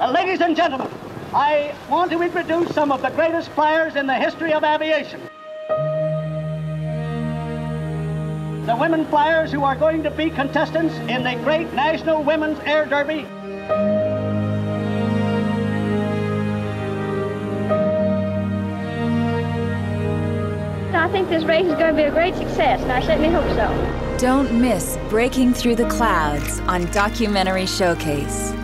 Uh, ladies and gentlemen, I want to introduce some of the greatest flyers in the history of aviation. The women flyers who are going to be contestants in the great National Women's Air Derby. I think this race is going to be a great success, and I certainly hope so. Don't miss Breaking Through the Clouds on Documentary Showcase.